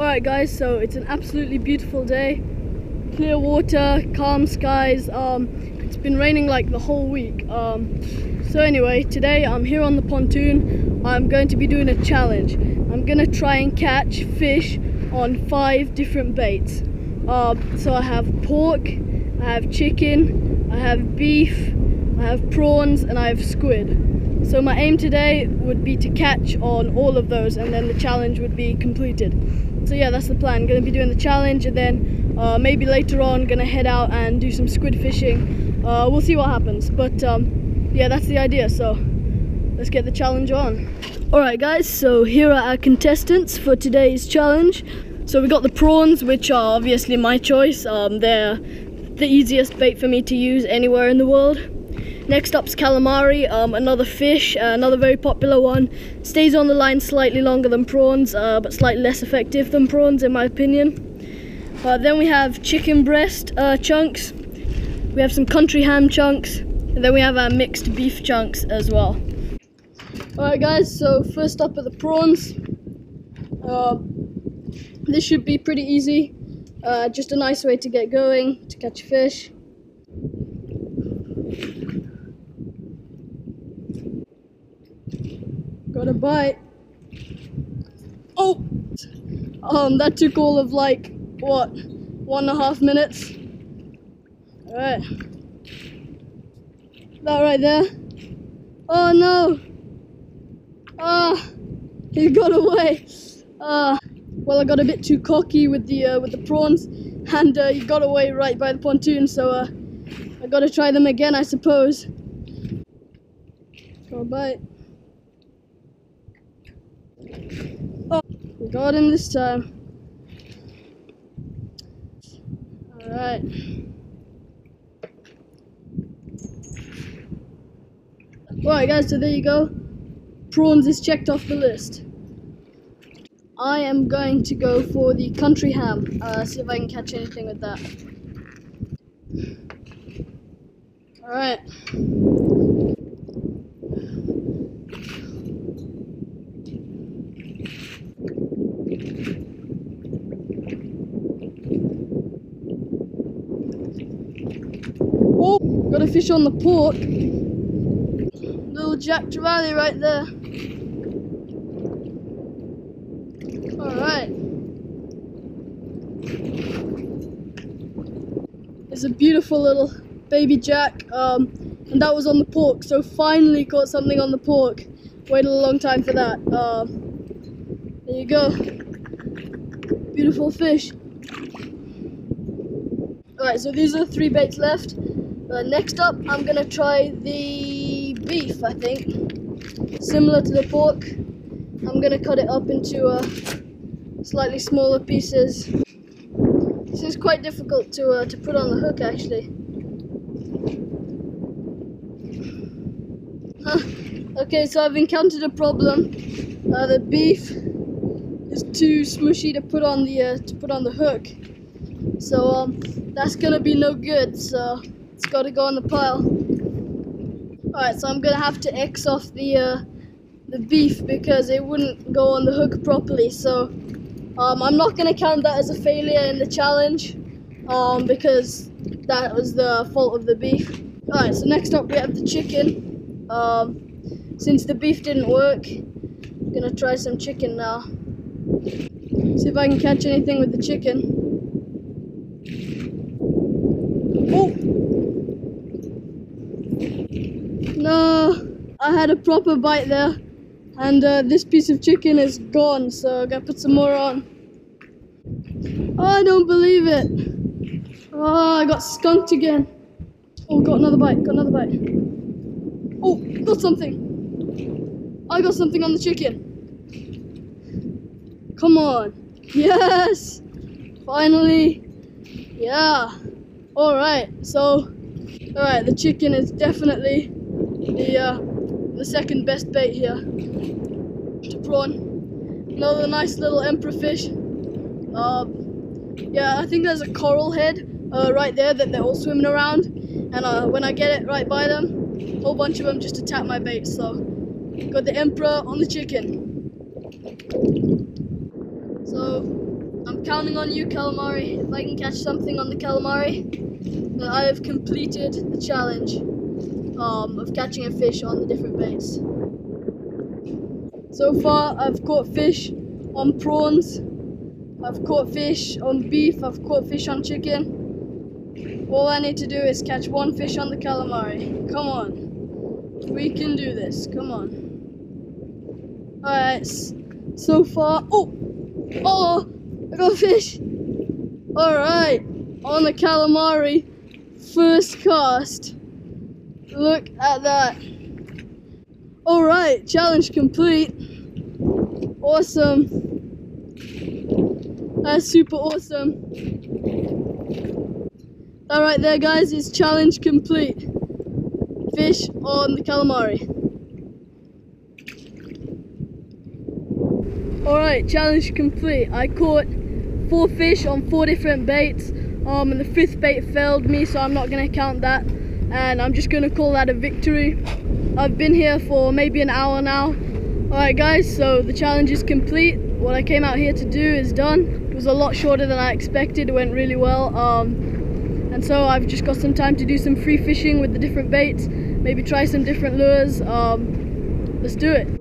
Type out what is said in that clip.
Alright guys, so it's an absolutely beautiful day. Clear water, calm skies. Um, it's been raining like the whole week. Um, so anyway, today I'm here on the pontoon. I'm going to be doing a challenge. I'm going to try and catch fish on five different baits. Um, so I have pork, I have chicken, I have beef, I have prawns and I have squid. So my aim today would be to catch on all of those and then the challenge would be completed. So yeah, that's the plan. Gonna be doing the challenge and then uh, maybe later on gonna head out and do some squid fishing. Uh, we'll see what happens. But um, yeah, that's the idea. So let's get the challenge on. Alright guys, so here are our contestants for today's challenge. So we got the prawns, which are obviously my choice. Um, they're the easiest bait for me to use anywhere in the world. Next up's calamari, um, another fish, uh, another very popular one. Stays on the line slightly longer than prawns, uh, but slightly less effective than prawns in my opinion. Uh, then we have chicken breast uh, chunks. We have some country ham chunks. And then we have our mixed beef chunks as well. Alright guys, so first up are the prawns. Uh, this should be pretty easy. Uh, just a nice way to get going, to catch a fish. Got a bite. Oh! Um, that took all of like, what, one and a half minutes? Alright. That right there. Oh no! Ah! he got away. Ah. well, I got a bit too cocky with the uh, with the prawns, and uh, he got away right by the pontoon. So uh, I got to try them again, I suppose. Got a bite. Oh, we got him this time. Alright. Alright guys, so there you go. Prawns is checked off the list. I am going to go for the country ham. Uh, see if I can catch anything with that. Alright. Oh, got a fish on the pork. Little Jack Trevally right there. Alright. It's a beautiful little baby jack. Um, and that was on the pork, so finally caught something on the pork. Waited a long time for that. Um, there you go. Beautiful fish. Alright, so these are the three baits left. Uh, next up, I'm gonna try the beef, I think. Similar to the pork. I'm gonna cut it up into uh, slightly smaller pieces. This is quite difficult to, uh, to put on the hook, actually. Okay, so I've encountered a problem. Uh, the beef is too smushy to put on the uh, to put on the hook. So um, that's gonna be no good, so it's gotta go on the pile. Alright, so I'm gonna have to X off the uh, the beef because it wouldn't go on the hook properly, so um, I'm not gonna count that as a failure in the challenge um, because that was the fault of the beef. Alright, so next up we have the chicken. Um, since the beef didn't work, I'm gonna try some chicken now. See if I can catch anything with the chicken. Oh! No, I had a proper bite there. And uh, this piece of chicken is gone, so I gotta put some more on. Oh, I don't believe it. Oh, I got skunked again. Oh, got another bite, got another bite. Oh, got something. I got something on the chicken. Come on. Yes! Finally. Yeah. Alright, so, alright, the chicken is definitely the, uh, the second best bait here. To prawn. Another nice little emperor fish. Uh, yeah, I think there's a coral head uh, right there that they're all swimming around. And uh, when I get it right by them, a whole bunch of them just attack my bait. So, got the emperor on the chicken. So, I'm counting on you, calamari. If I can catch something on the calamari, then I have completed the challenge um, of catching a fish on the different baits. So far, I've caught fish on prawns, I've caught fish on beef, I've caught fish on chicken. All I need to do is catch one fish on the calamari. Come on. We can do this. Come on. Alright. So far. Oh! Oh! I got a fish! Alright. On the calamari. First cast. Look at that. Alright. Challenge complete. Awesome. That's super awesome. All right there, guys, it's challenge complete. Fish on the calamari. Alright, challenge complete. I caught four fish on four different baits. Um, and the fifth bait failed me, so I'm not going to count that. And I'm just to call that a victory. I've been here for maybe an hour now. Alright guys, so the challenge is complete. What I came out here to do is done. It was a lot shorter than I expected. It went really well. Um, and so I've just got some time to do some free fishing with the different baits maybe try some different lures um, let's do it